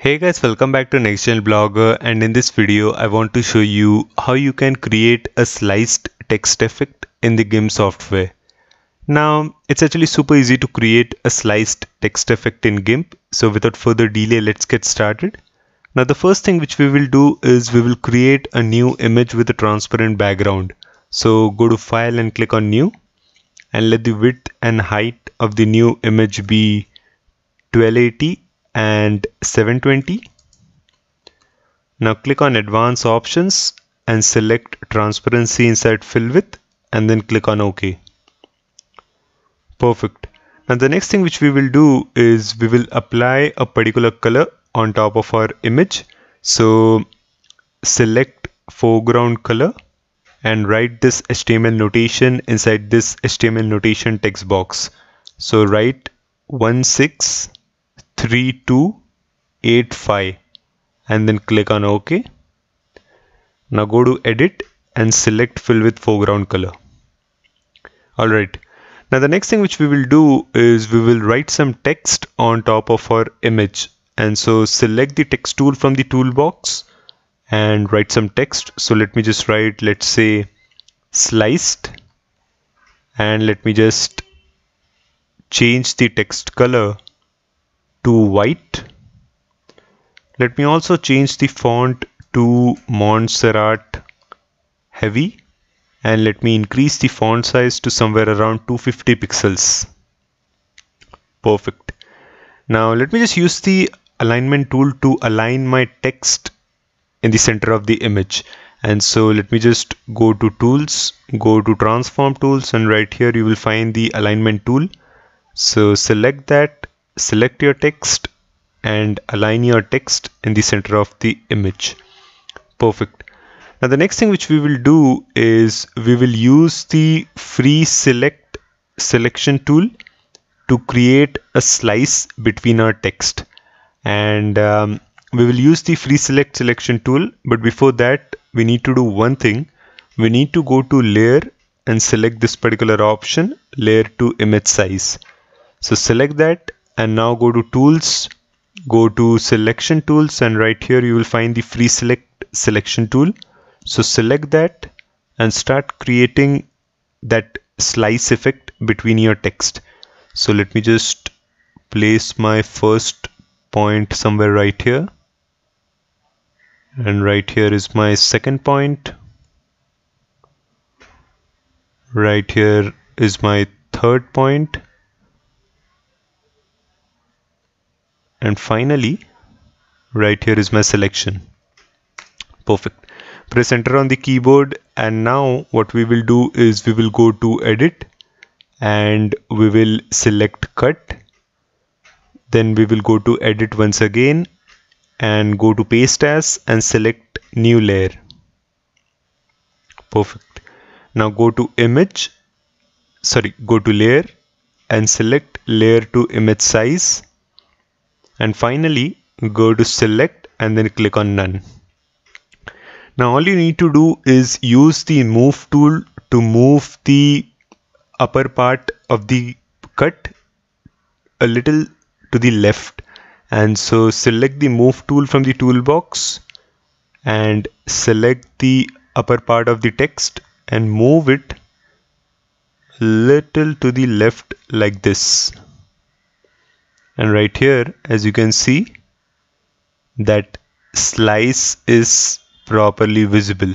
Hey guys, welcome back to Next Gen Blogger and in this video I want to show you how you can create a sliced text effect in the GIMP software. Now it's actually super easy to create a sliced text effect in GIMP so without further delay let's get started. Now the first thing which we will do is we will create a new image with a transparent background. So go to file and click on new and let the width and height of the new image be 1280 and 720 now click on advanced options and select transparency inside fill width and then click on ok. Perfect. Now the next thing which we will do is we will apply a particular color on top of our image. So select foreground color and write this HTML notation inside this HTML notation text box. So write 16 3285 and then click on OK. Now go to edit and select fill with foreground color. Alright. Now the next thing which we will do is we will write some text on top of our image. And so select the text tool from the toolbox and write some text. So let me just write, let's say sliced and let me just change the text color to white. Let me also change the font to Montserrat heavy and let me increase the font size to somewhere around 250 pixels. Perfect. Now let me just use the alignment tool to align my text in the center of the image. And so let me just go to tools, go to transform tools and right here you will find the alignment tool. So select that select your text and align your text in the center of the image. Perfect. Now the next thing which we will do is we will use the free select selection tool to create a slice between our text. And um, we will use the free select selection tool but before that we need to do one thing. We need to go to layer and select this particular option layer to image size. So select that and now go to tools. Go to selection tools and right here you will find the free select selection tool. So select that and start creating that slice effect between your text. So let me just place my first point somewhere right here. And right here is my second point. Right here is my third point and finally right here is my selection. Perfect. Press enter on the keyboard and now what we will do is we will go to edit and we will select cut. Then we will go to edit once again and go to paste as and select new layer. Perfect. Now go to image. Sorry go to layer and select layer to image size and finally go to select and then click on none. Now all you need to do is use the move tool to move the upper part of the cut a little to the left. And so select the move tool from the toolbox and select the upper part of the text and move it little to the left like this and right here as you can see that slice is properly visible.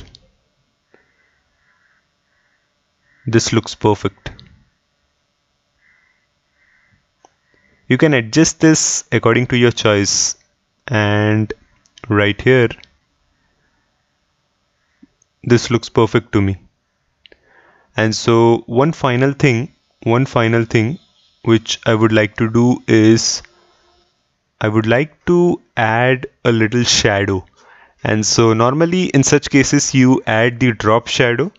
This looks perfect. You can adjust this according to your choice. And right here this looks perfect to me. And so one final thing one final thing which I would like to do is I would like to add a little shadow. And so normally in such cases you add the drop shadow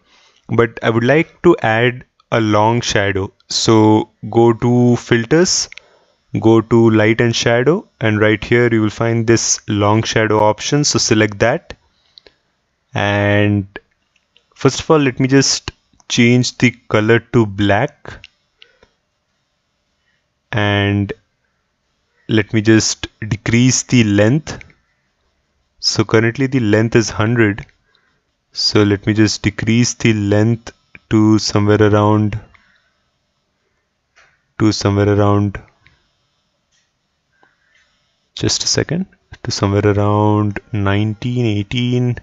but I would like to add a long shadow. So go to filters go to light and shadow and right here you will find this long shadow option. So select that. And first of all let me just change the color to black and let me just decrease the length. So currently the length is 100 so let me just decrease the length to somewhere around to somewhere around just a second to somewhere around 19 18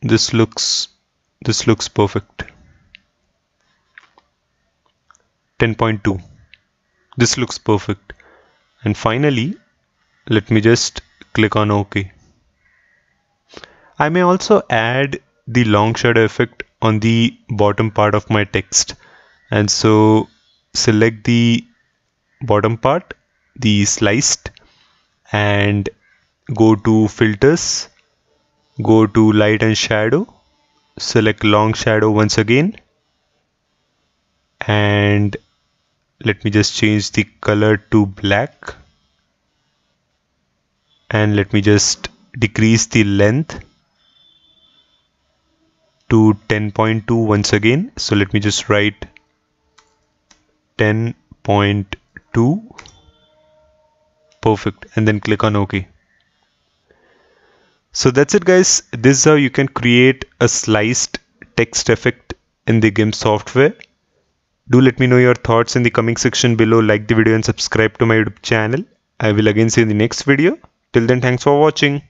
this looks this looks perfect 10.2 this looks perfect. And finally let me just click on OK. I may also add the long shadow effect on the bottom part of my text. And so select the bottom part the sliced and go to filters go to light and shadow select long shadow once again and let me just change the color to black. And let me just decrease the length to 10.2 once again. So let me just write 10.2 perfect. And then click on ok. So that's it guys. This is how you can create a sliced text effect in the GIMP software do let me know your thoughts in the comment section below. Like the video and subscribe to my youtube channel. I will again see you in the next video. Till then thanks for watching